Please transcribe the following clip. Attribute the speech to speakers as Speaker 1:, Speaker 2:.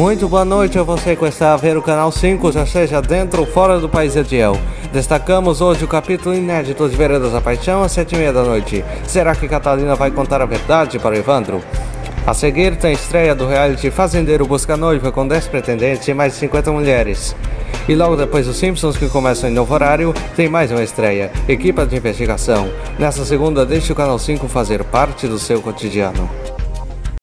Speaker 1: Muito boa noite a você que está a ver o canal 5, já seja dentro ou fora do país é Ediel. Destacamos hoje o capítulo inédito de Veredas da Paixão às 7h30 da noite. Será que Catalina vai contar a verdade para Evandro? A seguir tem a estreia do reality Fazendeiro Busca Noiva com 10 pretendentes e mais de 50 mulheres. E logo depois dos Simpsons, que começam em novo horário, tem mais uma estreia, Equipa de Investigação. Nessa segunda, deixe o Canal 5 fazer parte do seu cotidiano.